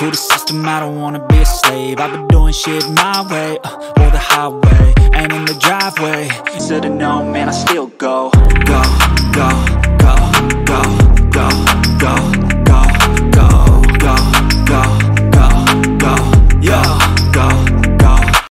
To the system, I don't wanna be a slave. I've been doing shit my way, uh, or the highway. And in the driveway. Instead of no, man, I still go Go, go